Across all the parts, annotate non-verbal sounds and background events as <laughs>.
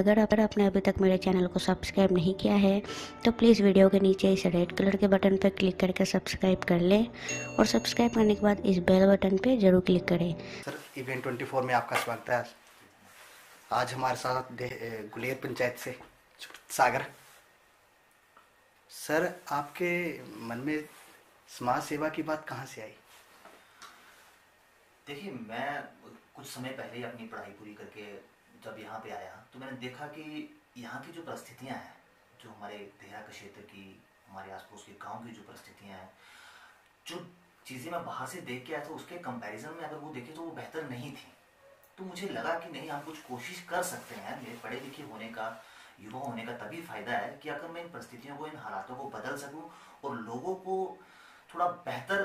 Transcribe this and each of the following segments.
अगर अगर आपने अभी तक मेरे चैनल को सब्सक्राइब नहीं किया है तो प्लीज़ वीडियो के नीचे इस रेड कलर के बटन पर क्लिक करके सब्सक्राइब कर लें और सब्सक्राइब करने के बाद इस बेल बटन पर ज़रूर क्लिक करें। सर इवेंट 24 में आपका स्वागत है। आज हमारे साथ गुलेर पंचायत से सागर। सर आपके मन में समाज सेवा की बात कहाँ से आई? देखिए मैं कुछ समय पहले ही अपनी पढ़ाई पूरी करके जब यहाँ पे आया तो मैंने देखा कि यहाँ की जो परिस्थितियाँ हैं, जो हमारे देहरा के क्षेत्र की, हमारे आस आसपास के गाँव की जो परिस्थितियाँ हैं, जो चीज़ें मैं बाहर से देख के आया था उसके कंपैरिजन में अगर वो देखे तो वो बेहतर नहीं थी। तो मुझे लगा कि नहीं, हम कुछ कोशिश कर सकते हैं, मेरे पढ़े लिखे होने का, युवा होने का तभी फ़ायदा है कि अगर मैं इन परिस्थितियों को, इन हालातों को बदल सकूँ और लोगों को थोड़ा बेहतर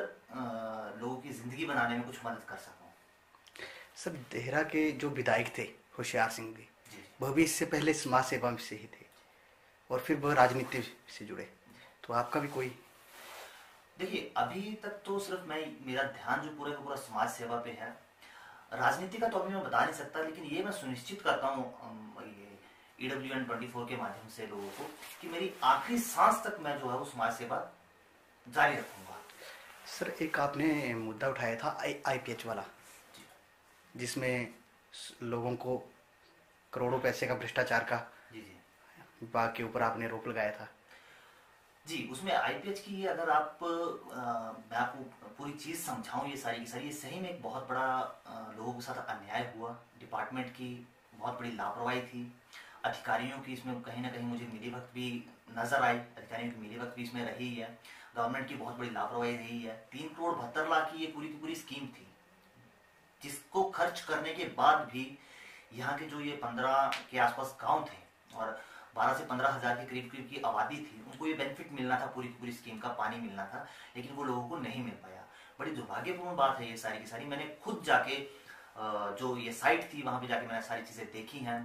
लोगों की ज़िंदगी बनाने में कुछ मदद कर सकूँ। सर, देहरा के जो विधायक थे होशियार सिंह भी। वह भी इससे पहले समाज सेवा से ही थे। और फिर वह राजनीति से जुड़े। तो आपका भी कोई देखिए अभी तक तो सिर्फ़ मैं मेरा ध्यान जो पूरे का पूरा समाज सेवा पे है राजनीति का तो अभी मैं बता नहीं सकता लेकिन ये मैं सुनिश्चित करता हूँ ईडब्ल्यू एन ट्वेंटी फोर के माध्यम से लोगों को कि मेरी आखिरी सांस तक मैं जो है वो समाज सेवा जारी रखूँगा। सर एक आपने मुद्दा उठाया था आई आई वाला। जिसमें लोगों को करोड़ों पैसे का भ्रष्टाचार का जी जी। विभाग के ऊपर आपने रोक लगाया था। जी उसमें आईपीएच की अगर आप आ, मैं आपको पूरी चीज़ समझाऊं ये सारी की सारी ये सही में एक बहुत बड़ा आ, लोगों के साथ अन्याय हुआ। डिपार्टमेंट की बहुत बड़ी लापरवाही थी। अधिकारियों की इसमें कहीं ना कहीं मुझे मिली वक्त भी नज़र आई। अधिकारियों की मिली वक्त भी इसमें रही है। गवर्नमेंट की बहुत बड़ी लापरवाही रही है। तीन करोड़ बहत्तर लाख की ये पूरी की पूरी स्कीम थी। जिसको खर्च करने के बाद भी यहाँ के जो ये पंद्रह के आसपास गाँव थे और बारह से पंद्रह हज़ार के करीब करीब की आबादी थी, उनको ये बेनिफिट मिलना था, पूरी पूरी स्कीम का पानी मिलना था, लेकिन वो लोगों को नहीं मिल पाया। बड़ी दुर्भाग्यपूर्ण बात है ये सारी की सारी। मैंने खुद जाके जो ये साइट थी, वहाँ पे जाके मैंने सारी चीज़ें देखी हैं।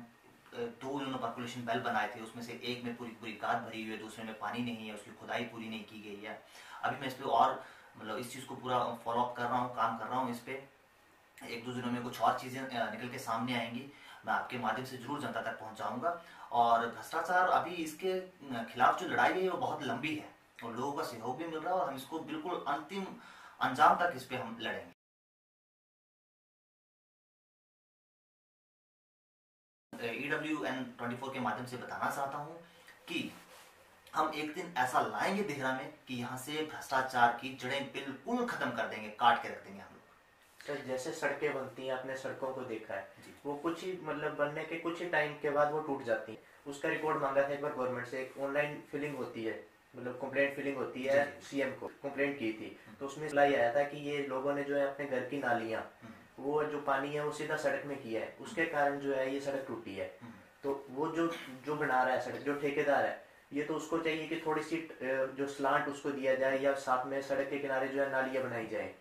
दो उन्होंने पॉपुलेशन बेल बनाए थे, उसमें से एक में पूरी पूरी गाद भरी हुई है, दूसरे में पानी नहीं है, उसकी खुदाई पूरी नहीं की गई है। अभी मैं इस पर और मतलब इस चीज़ को पूरा फॉलोअप कर रहा हूँ, काम कर रहा हूँ इस पर एक दो दिनों में कुछ और चीज़ें निकल के सामने आएँगी। मैं आपके माध्यम से ज़रूर जनता तक पहुंचाऊँगा। और भ्रष्टाचार अभी इसके खिलाफ जो लड़ाई है वो बहुत लंबी है और लोगों का सहयोग भी मिल रहा है और हम इसको बिल्कुल अंतिम अंजाम तक इस पर हम लड़ेंगे। ईडब्ल्यू एन ट्वेंटी फोर के माध्यम से बताना चाहता हूँ कि हम एक दिन ऐसा लाएँगे देहरा में कि यहाँ से भ्रष्टाचार की जड़ें बिल्कुल खत्म कर देंगे, काट के रख देंगे। सर जैसे सड़कें बनती हैं आपने सड़कों को देखा है। वो कुछ ही मतलब बनने के कुछ ही टाइम के बाद वो टूट जाती है। उसका रिकॉर्ड मांगा था एक बार गवर्नमेंट से एक ऑनलाइन फिलिंग होती है मतलब कंप्लेंट फिलिंग होती है सीएम को कंप्लेंट की थी। हम्म। तो उसमें सलाह आया था कि ये लोगों ने जो है अपने घर की नालियाँ हम्म। वो जो पानी है वो सीधा सड़क में किया है। उसके कारण जो है ये सड़क टूटी है। हम्म। तो वो जो जो बना रहा है सड़क जो ठेकेदार है ये तो उसको चाहिए कि थोड़ी सी जो स्लांट उसको दिया जाए या साथ में सड़क के किनारे जो है नालियाँ बनाई जाए।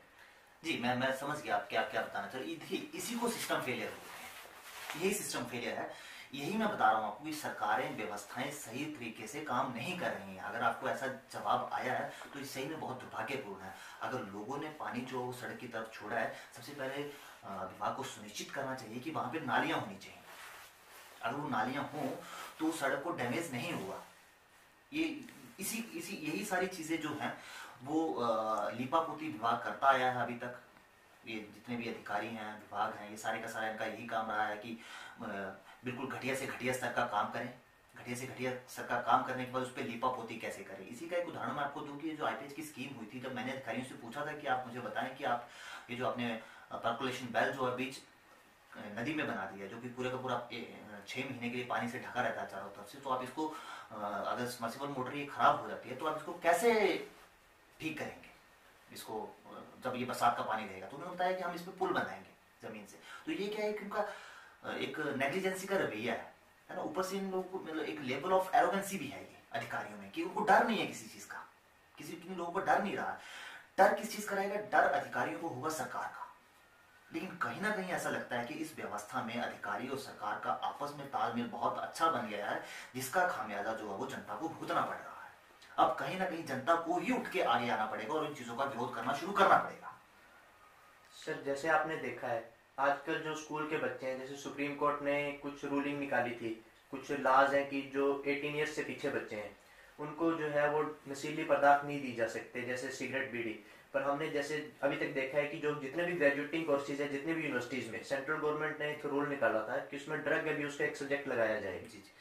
जी, मैं मैं समझ गया आप क्या क्या बताना रहे देखिए, इसी को सिस्टम फेलियर बोलते हैं। यही सिस्टम फेलियर है। यही मैं बता रहा हूँ आपको कि सरकारें व्यवस्थाएँ सही तरीके से काम नहीं कर रही हैं। अगर आपको ऐसा जवाब आया है तो ये सही में बहुत दुर्भाग्यपूर्ण है। अगर लोगों ने पानी जो सड़क की तरफ़ छोड़ा है, सबसे पहले विभाग को सुनिश्चित करना चाहिए कि वहाँ पर नालियाँ होनी चाहिए। अगर वो नालियाँ हो तो सड़क को डैमेज नहीं हुआ। ये, इसी इसी, यही सारी चीज़ें जो हैं वो लिपापोती विभाग करता आया है अभी तक। ये जितने भी अधिकारी हैं, विभाग हैं, ये सारे का सारा इनका यही काम रहा है कि बिल्कुल घटिया से घटिया स्तर का काम करें। घटिया से घटिया स्तर का काम करने के बाद उस पर लिपा पोती कैसे करें? इसी का एक उदाहरण मैं आपको दूँ कि जो आईपीएच की स्कीम हुई थी, जब मैंने अधिकारियों से पूछा था कि आप मुझे बताएँ कि आप, ये जो अपने पर्कुलेशन बेल जो है बीच नदी में बना दिया, जो कि पूरे का पूरा छह महीने के लिए पानी से ढका रहता है चारों तरफ़ से तो आप इसको अगर मोटर ये खराब हो जाती है तो आप इसको कैसे ठीक करेंगे। इसको, जब ये बरसात का पानी रहेगा तो उन्होंने बताया कि हम इस पर पुल बनाएँगे ज़मीन से। तो ये क्या है कि उनका, एक नेग्लिजेंसी का रवैया है है ना? ऊपर से इन लोगों को मतलब एक लेवल ऑफ़ एरोगेंसी भी है ये अधिकारियों में, कि उनको डर नहीं है किसी चीज़ का। किसी किन लोगों को डर नहीं रहा। डर किस चीज़ का रहेगा? डर अधिकारियों को होगा सरकार का। लेकिन कहीं ना कहीं ऐसा लगता है कि इस व्यवस्था में अधिकारी और सरकार का आपस में तालमेल बहुत अच्छा बन गया है, जिसका खामियाजा जो है वो जनता को भुगतना पड़ रहा है। अब कहीं ना कहीं जनता को ही उठ के आगे आना पड़ेगा और इन चीज़ों का विरोध करना शुरू करना पड़ेगा। सर, जैसे आपने देखा है, आजकल जो स्कूल के बच्चे हैं, जैसे सुप्रीम कोर्ट ने कुछ रूलिंग निकाली थी, कुछ लाज हैं कि जो 18 ईयर्स से पीछे बच्चे हैं, उनको जो है वो नशीली पदार्थ नहीं दी जा सकते, जैसे सिगरेट बीड़ी। पर हमने जैसे अभी तक देखा है कि जो जितने भी ग्रेजुएटिंग कोर्सेज है, जितने भी यूनिवर्सिटीज में सेंट्रल गवर्नमेंट ने एक रूल निकाला था कि उसमें ड्रग अब्यूज का एक सब्जेक्ट लगाया जाए जी जी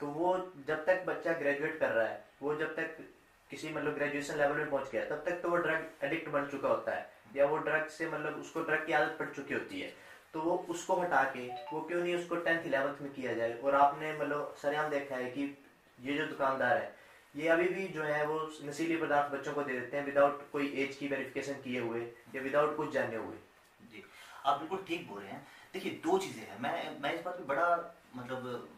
तो वो जब तक बच्चा ग्रेजुएट कर रहा है, वो जब तक किसी मतलब ग्रेजुएशन लेवल में पहुँच गया, तब तक तो वो ड्रग एडिक्ट बन चुका होता है, या वो ड्रग से मतलब उसको ड्रग की आदत पड़ चुकी होती है। तो वो उसको हटा के, वो क्यों नहीं उसको टेंथ इलेवंथ में किया जाए? और आपने मतलब सरेआम देखा है कि ये जो दुकानदार है, ये अभी भी जो है वो नशीली पदार्थ बच्चों को दे देते हैं विदाउट कोई एज की वेरिफिकेशन किए हुए, या विदाउट कुछ जाने हुए। जी, आप बिल्कुल ठीक बोल रहे हैं। देखिए, दो चीज़ें हैं। मैं मैं इस बात पे बड़ा मतलब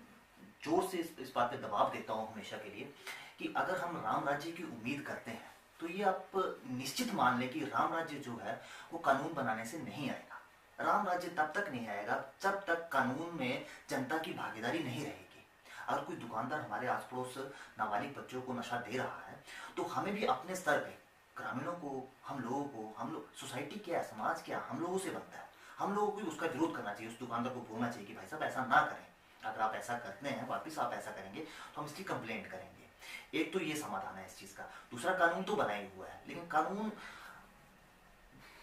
ज़ोर से इस, इस बात पे दबाव देता हूँ हमेशा के लिए कि अगर हम राम राज्य की उम्मीद करते हैं तो ये आप निश्चित मान लें कि राम राज्य जो है वो कानून बनाने से नहीं आएगा। राम राज्य तब तक नहीं आएगा जब तक कानून में जनता की भागीदारी नहीं रहेगी। अगर कोई दुकानदार हमारे आस पड़ोस नाबालिग बच्चों को नशा दे रहा है तो हमें भी अपने स्तर पे ग्रामीणों को हम लोगों को हम लोग सोसाइटी क्या समाज क्या हम लोगों से बनता है। हम लोगों को उसका विरोध करना चाहिए उस दुकानदार को बोलना चाहिए कि भाई साहब ऐसा ना करें। अगर आप ऐसा करते हैं, वापिस आप ऐसा करेंगे तो हम इसकी कंप्लेंट करेंगे। एक तो ये समाधान है इस चीज़ का। दूसरा, कानून तो बनाई हुआ है, लेकिन कानून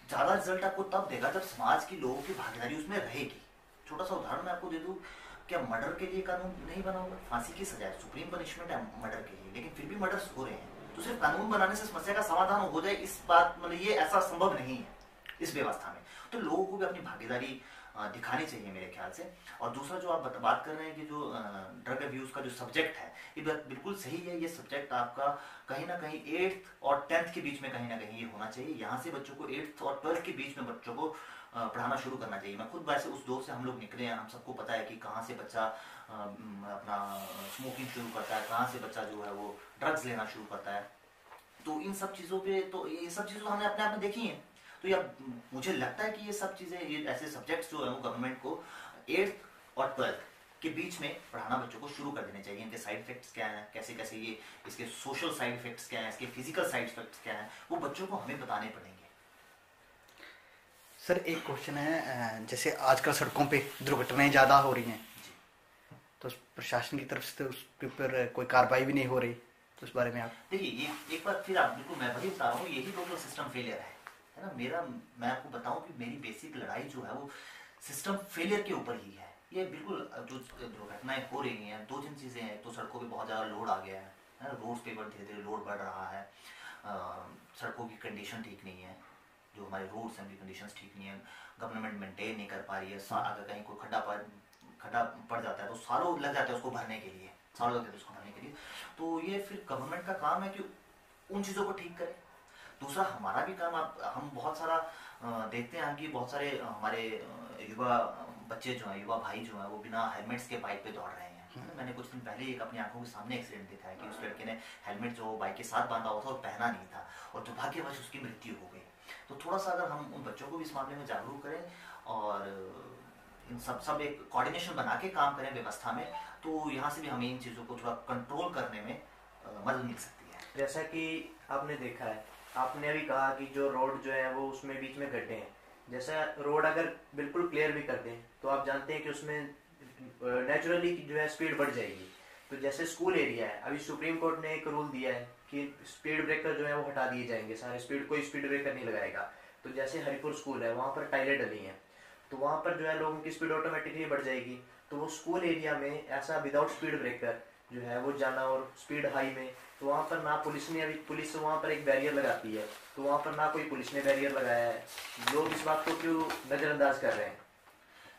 ज़्यादा रिज़ल्ट आपको तब देगा जब समाज की लोगों की भागीदारी उसमें रहेगी। छोटा सा उदाहरण मैं आपको दे दूँ, क्या मर्डर के लिए कानून नहीं बना हुआ? फांसी की सजा सुप्रीम पनिशमेंट है मर्डर के लिए, लेकिन फिर भी मर्डर हो रहे हैं। तो सिर्फ़ कानून बनाने से समस्या का समाधान हो जाए, इस बात मतलब ये ऐसा संभव नहीं है, इस व्यवस्था में। तो लोगों को भी अपनी भागीदारी दिखानी चाहिए मेरे ख्याल से। और दूसरा जो आप बात कर रहे हैं कि जो ड्रग अब्यूज का जो सब्जेक्ट है, ये बिल्कुल सही है, ये सब्जेक्ट आपका कहीं ना कहीं एट्थ और टेंथ के बीच में कहीं ना कहीं ये होना चाहिए। यहाँ से बच्चों को एट्थ और ट्वेल्थ के बीच में बच्चों को पढ़ाना शुरू करना चाहिए। मैं खुद वैसे उस दौर से हम लोग निकले हैं, हम सबको पता है कि कहाँ से बच्चा अपना स्मोकिंग शुरू करता है, कहाँ से बच्चा जो है वो ड्रग्स लेना शुरू करता है। तो इन सब चीज़ों पे तो ये सब चीज़ें हमने अपने आप में देखी हैं। तो ये मुझे लगता है कि ये सब चीज़ें ये ऐसे सब्जेक्ट्स जो है वो गवर्नमेंट को एट्थ और ट्वेल्थ के बीच में पढ़ाना बच्चों को शुरू कर देने चाहिए। इनके साइड इफेक्ट्स क्या हैं? कैसे कैसे ये इसके सोशल साइड इफेक्ट्स क्या हैं? इसके फ़िज़िकल साइड इफेक्ट्स क्या हैं? वो बच्चों को हमें बताने पड़ेंगे। सर एक क्वेश्चन है जैसे आजकल सड़कों पे दुर्घटनाएँ ज़्यादा हो रही हैं। तो प्रशासन की तरफ़ से तो उसके ऊपर कोई कार्रवाई भी नहीं हो रही तो उस बारे में आप? देखिए ये एक बार फिर आप बिल्कुल मैं वही बता रहा हूँ यही टोटल सिस्टम फेलियर है। है ना, मेरा, मैं आपको बताऊँ कि मेरी बेसिक लड़ाई जो है वो सिस्टम फेलियर के ऊपर ही है। ये बिल्कुल जो दुर्घटनाएँ हो रही हैं, दो तीन चीज़ें हैं तो सड़कों पे बहुत ज़्यादा लोड आ गया है ना रोड पे धीरे धीरे लोड बढ़ रहा है सड़कों की कंडीशन ठीक नहीं है, जो हमारे रोड्स हैं, उनकी कंडीशंस ठीक नहीं है गवर्नमेंट मेंटेन नहीं कर पा रही है अगर कहीं कोई खड्डा पड़ खड्डा पड़ जाता है तो सालों लग जाते हैं उसको भरने के लिए, सालों लग जाते हैं उसको भरने के लिए। तो ये फिर गवर्नमेंट का काम है कि उन चीज़ों को ठीक करे। दूसरा हमारा भी काम आप हम बहुत सारा देखते हैं कि बहुत सारे हमारे युवा बच्चे जो हैं युवा भाई जो हैं वो बिना हेलमेट्स के बाइक पे दौड़ रहे हैं। हम्म। मैंने कुछ दिन पहले एक अपनी आँखों के सामने एक्सीडेंट देखा है कि उस लड़के ने हेलमेट जो बाइक के साथ बांधा हुआ था और पहना नहीं था और दुर्भाग्यवश उसकी मृत्यु हो गई। तो थोड़ा सा अगर हम उन बच्चों को भी इस मामले में जागरूक करें और इन सब सब एक कोऑर्डिनेशन बना के काम करें व्यवस्था में तो यहाँ से भी हमें इन चीज़ों को थोड़ा कंट्रोल करने में मदद मिल सकती है। जैसा कि आपने देखा है आपने अभी कहा कि जो रोड जो है वो उसमें बीच में गड्ढे हैं। जैसा रोड अगर बिल्कुल क्लियर भी कर दें तो आप जानते हैं कि उसमें नेचुरली जो है स्पीड बढ़ जाएगी। तो जैसे स्कूल एरिया है, अभी सुप्रीम कोर्ट ने एक रूल दिया है कि स्पीड ब्रेकर जो है वो हटा दिए जाएँगे। सारे स्पीड कोई स्पीड ब्रेकर नहीं लगाएगा। तो जैसे हरिपुर स्कूल है, वहाँ पर टाइलें डली हैं। तो वहाँ पर जो है लोगों की स्पीड ऑटोमेटिकली बढ़ जाएगी। तो वो स्कूल एरिया में ऐसा विदाउट स्पीड ब्रेकर जो है वो जाना और स्पीड हाई में तो वहाँ पर ना पुलिस ने अभी, पुलिस वहाँ पर एक बैरियर लगाती है तो वहाँ पर ना कोई पुलिस ने बैरियर लगाया है। लोग इस बात को क्यों नज़रअंदाज कर रहे हैं?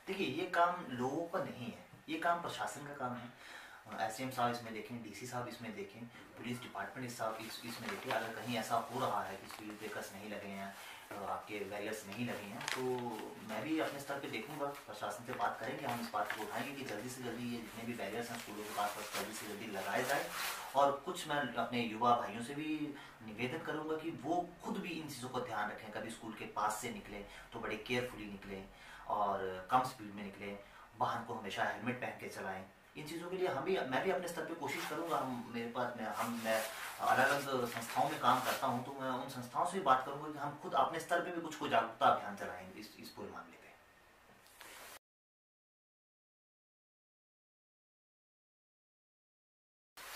देखिए, ये काम लोगों का नहीं है, ये काम प्रशासन का काम है। एस एम साहब इसमें देखें डीसी साहब इसमें देखें, पुलिस डिपार्टमेंट इस साहब, इस, इसमें देखें, अगर कहीं ऐसा हो रहा है कि स्पीड ब्रेकर्स नहीं लगे हैं आपके बैरियर्स नहीं लगे हैं तो मैं भी अपने स्तर पे देखूँगा। प्रशासन से बात करेंगे, हम इस बात को उठाएँगे कि जल्दी से जल्दी ये जितने भी बैरियर्स हैं स्कूलों के पास जल्दी से जल्दी लगाए जाए। और कुछ मैं अपने युवा भाइयों से भी निवेदन करूँगा कि वो खुद भी इन चीज़ों को ध्यान रखें। कभी स्कूल के पास से निकलें तो बड़े केयरफुली निकलें और कम स्पीड में निकलें। वाहन को हमेशा हेलमेट पहन के चलाएँ। इन चीज़ों के लिए हम भी मैं भी अपने स्तर पे कोशिश करूँगा हम मेरे पास मैं हम मैं अलग अलग संस्थाओं में काम करता हूँ तो मैं उन संस्थाओं से भी बात करूँगा कि हम खुद अपने स्तर पे भी कुछ को जागरूकता अभियान चलाएँगे इस इस पूरे मामले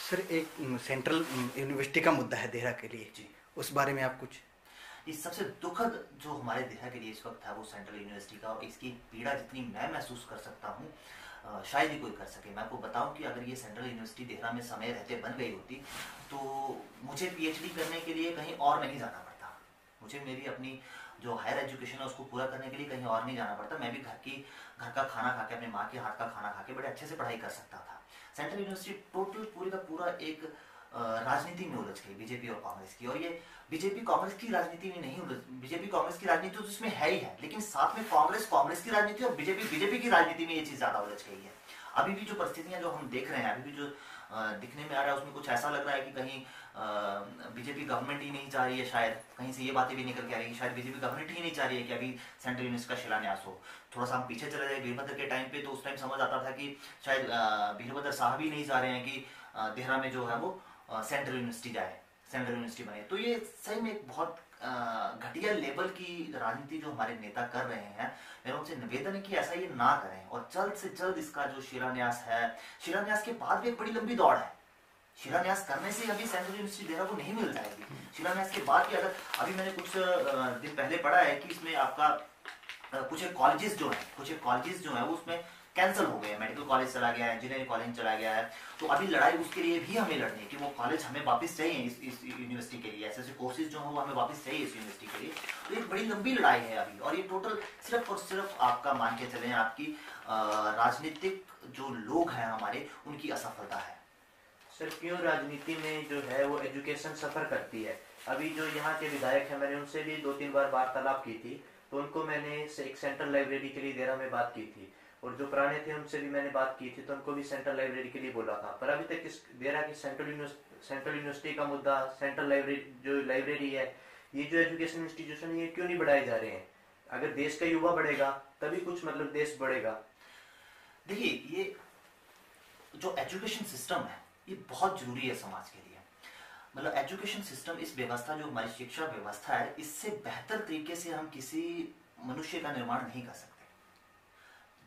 सर एक सेंट्रल यूनिवर्सिटी का मुद्दा है देहरा के लिए। जी। उस बारे में आप कुछ? इस सबसे दुखद जो हमारे देहा के लिए इस वक्त है वो सेंट्रल यूनिवर्सिटी का और इसकी पीड़ा जितनी मैं महसूस कर सकता हूँ शायद ही कोई कर सके। मैं आपको बताऊँ कि अगर ये सेंट्रल यूनिवर्सिटी देहरा में समय रहते बन गई होती तो मुझे पीएचडी करने के लिए कहीं और नहीं जाना पड़ता। मुझे मेरी अपनी जो हायर एजुकेशन है, उसको पूरा करने के लिए कहीं और नहीं जाना पड़ता। मैं भी घर की, घर का खाना खा के, अपने माँ के हाथ का खाना खा के बड़े अच्छे से पढ़ाई कर सकता था। सेंट्रल यूनिवर्सिटी टोटल पूरी का पूरा एक राजनीति में उलझ गई, बीजेपी और कांग्रेस की। और ये बीजेपी कांग्रेस की राजनीति में नहीं उलझ, बीजेपी कांग्रेस की राजनीति तो इसमें है ही है, लेकिन साथ में कांग्रेस कांग्रेस की राजनीति और बीजेपी बीजेपी की राजनीति में ये चीज़ ज़्यादा उलझ गई है। अभी भी जो परिस्थितियाँ जो हम देख रहे हैं, अभी भी जो दिखने में आ रहा है, उसमें कुछ ऐसा लग रहा है कि कहीं बीजेपी गवर्नमेंट ही नहीं चाह रही है शायद, कहीं से ये बातें भी निकल के आ रही है शायद बीजेपी गवर्नमेंट ही नहीं चाह रही है कि अभी सेंट्रल यूनिवर्सिटी का शिलान्यास हो। थोड़ा सा हम पीछे चले जाए, वीरभद्र के टाइम पे तो उस टाइम समझ आता था कि शायद वीरभद्र साहब ही नहीं चाह रहे हैं कि देहरा में जो है वो सेंट्रल यूनिवर्सिटी जाए सेंट्रल यूनिवर्सिटी बने। तो ये सही में एक बहुत घटिया लेवल की राजनीति जो हमारे नेता कर रहे हैं मेरा उनसे निवेदन है कि ऐसा ये ना करें। और जल्द से जल्द इसका जो शिलान्यास है, शिलान्यास के बाद भी एक बड़ी लंबी दौड़ है। शिलान्यास करने से अभी सेंट्रल यूनिवर्सिटी देहरा को नहीं मिल जाएगी शिलान्यास के बाद भी अगर, अभी मैंने कुछ दिन पहले पढ़ा है कि इसमें आपका कुछ कॉलेजेस जो है, कुछ कॉलेजेस जो है उसमें कैंसिल हो गए हैं मेडिकल कॉलेज चला गया है इंजीनियरिंग कॉलेज चला गया है। तो अभी लड़ाई उसके लिए भी हमें लड़नी है कि वो कॉलेज हमें वापस चाहिए इस, इस यूनिवर्सिटी के लिए। ऐसे ऐसे कोर्सेज जो है वो हमें वापस चाहिए इस यूनिवर्सिटी के लिए। तो एक बड़ी लंबी लड़ाई है अभी। और ये टोटल सिर्फ़ और सिर्फ़ आपका मान के चले आपकी राजनीतिक जो लोग हैं हमारे उनकी असफलता है। सर क्यों राजनीति में जो है वो एजुकेशन सफ़र करती है? अभी जो यहाँ के विधायक है मैंने उनसे भी दो तीन बार वार्तालाप की थी। तो उनको मैंने एक सेंट्रल लाइब्रेरी के लिए देरा में बात की थी। और जो पुराने थे, उनसे भी मैंने बात की थी तो उनको भी सेंट्रल लाइब्रेरी के लिए बोला था। पर अभी तक इस देरा की सेंट्रल सेंट्रल यूनिवर्सिटी का मुद्दा सेंट्रल लाइब्रेरी जो लाइब्रेरी है, ये जो एजुकेशन इंस्टीट्यूशन है, ये क्यों नहीं बढ़ाए जा रहे हैं? अगर देश का युवा बढ़ेगा, तभी कुछ मतलब देश बढ़ेगा। देखिए, ये जो एजुकेशन सिस्टम है, ये बहुत ज़रूरी है समाज के लिए। मतलब एजुकेशन सिस्टम इस व्यवस्था, जो हमारी शिक्षा व्यवस्था है, इससे बेहतर तरीके से हम किसी मनुष्य का निर्माण नहीं कर सकते।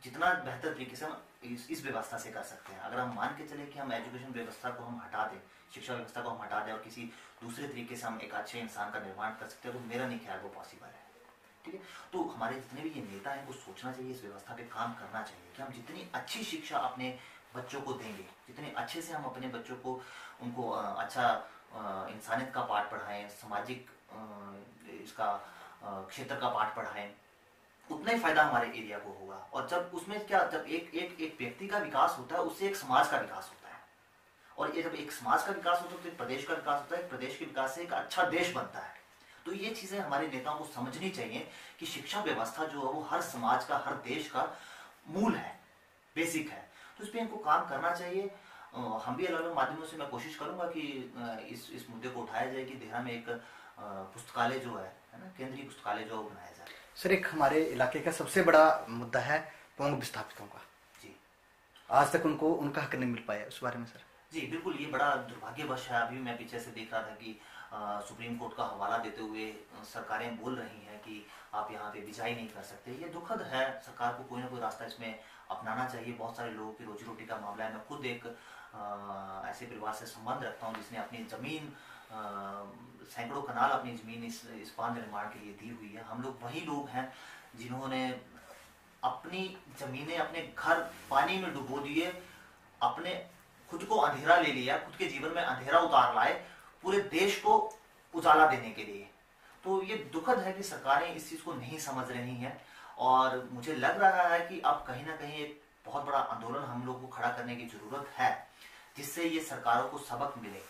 जितना बेहतर तरीके से हम इस, व्यवस्था से कर सकते हैं। अगर हम मान के चले कि हम एजुकेशन व्यवस्था को हम हटा दें शिक्षा व्यवस्था को हम हटा दें और किसी दूसरे तरीके से हम एक अच्छे इंसान का निर्माण कर सकते हैं तो मेरा नहीं ख्याल वो पॉसिबल है। ठीक है? तो हमारे जितने भी ये नेता हैं वो सोचना चाहिए इस व्यवस्था पे काम करना चाहिए कि हम जितनी अच्छी शिक्षा अपने बच्चों को देंगे जितने अच्छे से हम अपने बच्चों को उनको अच्छा इंसानियत का पाठ पढ़ाएँ सामाजिक इसका क्षेत्र का पाठ पढ़ाएँ उतना ही फ़ायदा हमारे एरिया को होगा। और जब उसमें क्या, जब एक एक एक व्यक्ति का विकास होता है, उससे एक समाज का विकास होता है। और ये जब एक समाज का विकास होता है तो एक प्रदेश का विकास होता है प्रदेश के विकास से एक अच्छा देश बनता है। तो ये चीज़ें हमारे नेताओं को समझनी चाहिए कि शिक्षा व्यवस्था जो है, वो हर समाज का, हर देश का मूल है बेसिक है। तो इस पर इनको काम करना चाहिए। हम भी अलग अलग माध्यमों से मैं कोशिश करूँगा कि इस इस मुद्दे को उठाया जाए कि देहरा में एक पुस्तकालय जो है ना, केंद्रीय पुस्तकालय जो बनाया जाए। सर एक हमारे इलाके का सबसे बड़ा मुद्दा है पोंग विस्थापितों का। जी। आज तक उनको उनका हक नहीं मिल पाया उस बारे में सर। जी बिल्कुल ये बड़ा दुर्भाग्यवश है। अभी मैं पीछे से देख रहा था कि आ, सुप्रीम कोर्ट का हवाला देते हुए सरकारें बोल रही हैं कि आप यहाँ पे बिजाई नहीं कर सकते। ये दुखद है। सरकार को कोई ना कोई रास्ता इसमें अपनाना चाहिए। बहुत सारे लोगों की रोजी रोटी का मामला है। मैं खुद एक आ, ऐसे परिवार से संबंध रखता हूँ जिसने अपनी ज़मीन सैकड़ों कनाल अपनी ज़मीन इस इस बाँध निर्माण के लिए दी हुई है। हम लोग वही लोग हैं जिन्होंने अपनी जमीनें, अपने घर पानी में डुबो दिए, अपने खुद को अंधेरा ले लिया, खुद के जीवन में अंधेरा उतार लाए, पूरे देश को उजाला देने के लिए। तो ये दुखद है कि सरकारें इस चीज़ को नहीं समझ रही हैं और मुझे लग रहा है कि अब कहीं ना कहीं एक बहुत बड़ा आंदोलन हम लोग को खड़ा करने की ज़रूरत है, जिससे ये सरकारों को सबक मिले।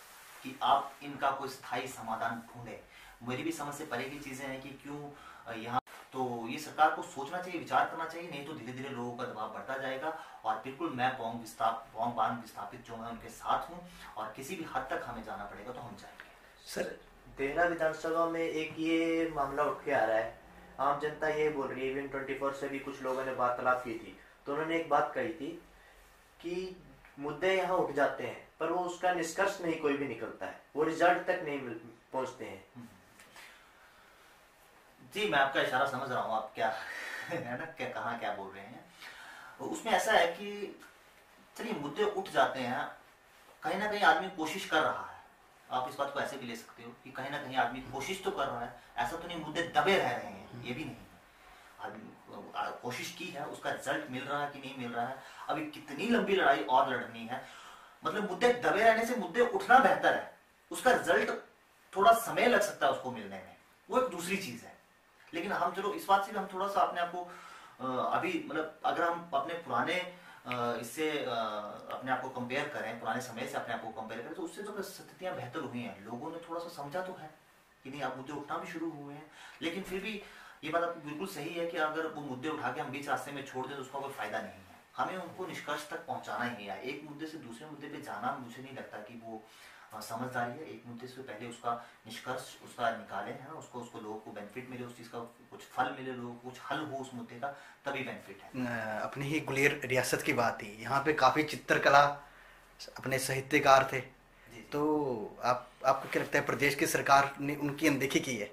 कि आप इनका कोई स्थायी समाधान ढूंढे। मेरी भी समझ से परे की चीज़ें हैं कि क्यों यहाँ तो ये सरकार को सोचना चाहिए, विचार करना चाहिए, नहीं तो धीरे धीरे लोगों का दबाव बढ़ता जाएगा। और बिल्कुल मैं बोंग विस्थाप बोंग बाँध विस्थापित जो है उनके साथ हूँ और किसी भी हद तक हमें जाना पड़ेगा तो हम जाएँगे। सर, देहरा विधानसभा में एक ये मामला उठ के आ रहा है। आम जनता ये बोल रही है इवन ट्वेंटी से भी कुछ लोगों ने वार्तालाप की थी। तो उन्होंने एक बात कही थी कि मुद्दे यहाँ उठ जाते हैं, पर वो उसका निष्कर्ष नहीं कोई भी निकलता है। वो रिज़ल्ट तक नहीं पहुँचते हैं। जी, मैं आपका इशारा समझ रहा हूँ, आप क्या <laughs> है ना, क्या, कहा क्या बोल रहे हैं। उसमें ऐसा है कि चलिए, मुद्दे उठ जाते हैं। कहीं ना कहीं आदमी कोशिश कर रहा है। आप इस बात को ऐसे भी ले सकते हो कि कहीं ना कहीं आदमी कोशिश तो कर रहा है, ऐसा तो नहीं, मुद्दे दबे रह रहे हैं, ये भी नहीं आदमी कोशिश की है, उसका रिज़ल्ट मिल रहा है कि नहीं मिल रहा है? अभी कितनी लंबी लड़ाई और लड़नी है? मतलब मुद्दे दबे रहने से मुद्दे उठना बेहतर है। उसका रिज़ल्ट थोड़ा समय लग सकता है उसको मिलने में। वो एक दूसरी चीज़ है। लेकिन हम चलो, इस बात से हम थोड़ा सा अपने आप को अभी मतलब अगर हम अपने पुराने इससे अपने आप को कंपेयर करें, पुराने समय से अपने आप को कंपेयर करें तो उससे जो स्थितियाँ बेहतर हुई हैं। लोगों ने थोड़ा सा समझा तो है कि नहीं, अब मुद्दे उठना भी शुरू हुए हैं। लेकिन फिर भी ये बात आपकी बिल्कुल सही है कि अगर वो मुद्दे उठा के हम बीच रास्ते में छोड़ दें तो उसका कोई फ़ायदा नहीं है। हमें उनको निष्कर्ष तक पहुंचाना ही है। एक मुद्दे से दूसरे मुद्दे पे जाना मुझे नहीं लगता कि वो समझदारी है। एक मुद्दे से पहले उसका निष्कर्ष उसका निकाले है ना? उसको उसको लोगों को बेनिफिट मिले उस चीज़ का कुछ फल मिले लोगों को कुछ हल हो उस मुद्दे का तभी बेनिफिट है। अपनी ही गुलेर रियासत की बात थी। यहाँ पे काफ़ी चित्रकला अपने साहित्यकार थे। तो आप आपको क्या लगता है प्रदेश की सरकार ने उनकी अनदेखी की है?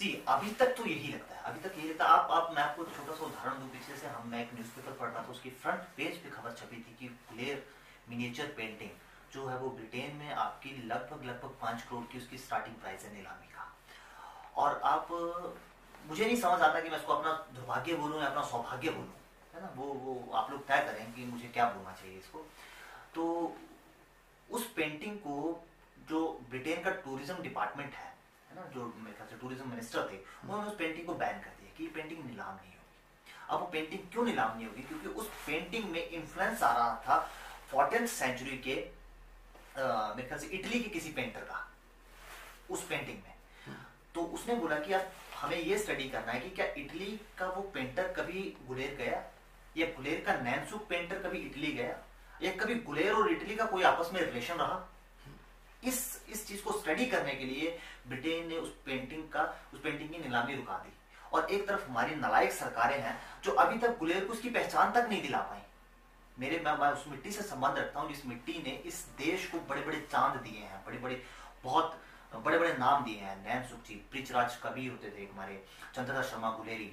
जी, अभी तक तो यही लगता है। अभी तक यही लगता है। आप आप, मैं आपको छोटा सा उदाहरण दूँ। पीछे से हम, मैं एक न्यूज़पेपर पढ़ रहा था, उसकी फ्रंट पेज पे खबर छपी थी कि क्लेयर मिनिएचर पेंटिंग जो है वो ब्रिटेन में आपकी लगभग लगभग पाँच करोड़ की उसकी स्टार्टिंग प्राइस है नीलामी का। और आप, मुझे नहीं समझ आता कि मैं इसको अपना दुर्भाग्य बोलूँ या अपना सौभाग्य बोलूँ, है ना? वो वो आप लोग तय करें कि मुझे क्या बोलना चाहिए इसको। तो उस पेंटिंग को जो ब्रिटेन का टूरिज़्म डिपार्टमेंट है है ना जो मेरे ख्याल से टूरिज़्म मिनिस्टर थे, उन्होंने उस पेंटिंग को बैन कर दिया कि पेंटिंग नीलाम नहीं होगी। अब वो पेंटिंग क्यों नीलाम नहीं होगी? क्योंकि उस पेंटिंग में इन्फ्लुएंस आ रहा था फोर्टीन सेंचुरी के मेरे ख्याल से इटली के किसी पेंटर का, उस पेंटिंग में। तो उसने बोला कि यार, हमें ये स्टडी करना है कि क्या इटली का वो पेंटर कभी गुलेर गया? या गुलेर का नैनसुक पेंटर कभी इटली गया? या कभी गुलेर और इटली का कोई आपस में रिलेशन रहा? इस इस चीज़ को स्टडी करने के लिए ब्रिटेन ने उस पेंटिंग का उस पेंटिंग की नीलामी रुका दी। और एक तरफ़ हमारी नलायक सरकारें हैं जो अभी तक गुलेर को उसकी पहचान तक नहीं दिला पाई। मेरे मैं, मैं उस मिट्टी से संबंध रखता हूँ जिस मिट्टी ने इस देश को बड़े बड़े चाँद दिए हैं बड़े बड़े बहुत बड़े बड़े नाम दिए हैं। नैन सुख पृथ्वीराज कबीर होते थे हमारे चंद्रदास शर्मा गुलेरी।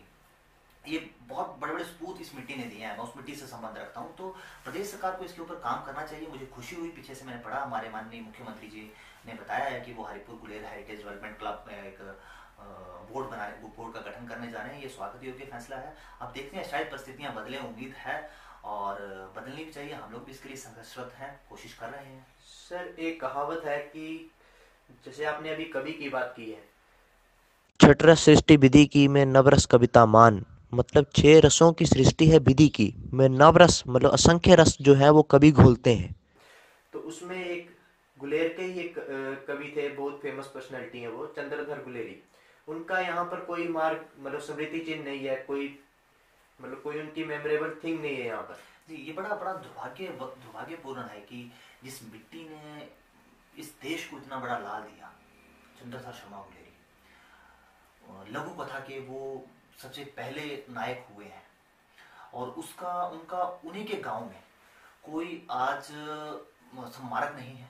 ये बहुत बड़े बड़े सपूत इस मिट्टी ने दिए हैं। मैं उस मिट्टी से संबंध रखता हूँ। तो प्रदेश सरकार को इसके ऊपर काम करना चाहिए। मुझे खुशी हुई पीछे से मैंने पढ़ा हमारे माननीय मुख्यमंत्री जी ने बताया है कि वो Haripur Guler heritage development club में एक बोर्ड बना बोर्ड का गठन करने जा रहे हैं। ये स्वागत योग्य फैसला है। अब देखते हैं शायद परिस्थितियाँ बदले उम्मीद है। और बदलनी भी चाहिए। हम लोग भी इसके लिए संघर्षरत हैं कोशिश कर रहे हैं। सर एक कहावत है कि जैसे आपने अभी कवि की बात की है। छठ सृष्टि विधि की मैं नवरस कविता मान। मतलब छह रसों की सृष्टि है विधि की, मैं नवरस मतलब असंख्य रस जो है वो कवि घोलते हैं। तो उसमें एक गुलेर के ही एक कवि थे, बहुत फ़ेमस पर्सनैलिटी है वो, चंद्रधर गुलेरी। उनका यहाँ पर कोई मार्ग मतलब स्मृति चिन्ह नहीं है, कोई मतलब कोई उनकी मेमोरेबल थिंग नहीं है यहाँ पर। जी, ये बड़ा बड़ा दुर्भाग्य, दुर्भाग्यपूर्ण है कि जिस मिट्टी ने इस देश को इतना बड़ा ला दिया चंद्रशा शर्मा गुलेरी। लघु कथा के वो सबसे पहले नायक हुए हैं। और उसका, उनका, उन्हीं के गाँव में कोई आज स्मारक नहीं है।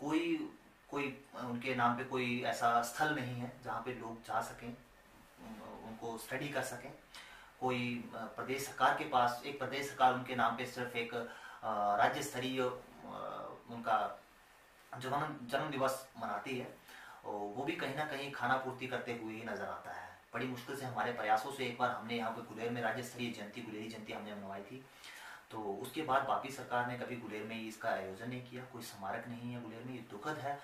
कोई कोई, उनके नाम पे कोई ऐसा स्थल नहीं है जहाँ पे लोग जा सकें उनको स्टडी कर सकें। कोई प्रदेश सरकार के पास, एक प्रदेश सरकार उनके नाम पे सिर्फ़ एक राज्य स्तरीय उनका जन्म जन्म दिवस मनाती है। वो भी कहीं ना कहीं खाना पूर्ति करते हुए ही नज़र आता है। बड़ी मुश्किल से हमारे प्रयासों से एक बार हमने यहाँ पे गुलेर में राज्य स्तरीय जयंती, गुलेरी जयंती हमने मनवाई थी। तो उसके बाद बापी सरकार ने कभी गुलेर में इसका आयोजन नहीं किया, कोई स्मारक नहीं है गुलेर में, ये दुखद है।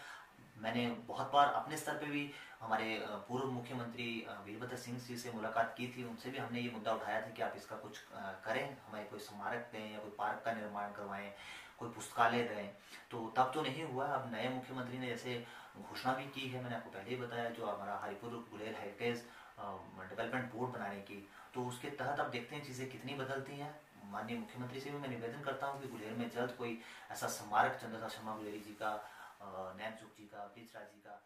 मैंने बहुत बार अपने स्तर पे भी हमारे पूर्व मुख्यमंत्री वीरभद्र सिंह जी से मुलाकात की थी, उनसे भी हमने ये मुद्दा उठाया था कि आप इसका कुछ करें, हमें कोई स्मारक दें या कोई पार्क का निर्माण करवाएँ, कोई पुस्तकालय दें। तो तब तो नहीं हुआ, अब नए मुख्यमंत्री ने जैसे घोषणा भी की है, मैंने आपको पहले ही बताया, जो हमारा Haripur Guler heritage development board बनाने की। तो उसके तहत आप देखते हैं चीज़ें कितनी बदलती हैं। माननीय मुख्यमंत्री से भी मैं निवेदन करता हूँ कि गुलेर में जल्द कोई ऐसा स्मारक चंद्रशा शर्मा गुलेरी जी का नैन जी का ब्रिजराज जी का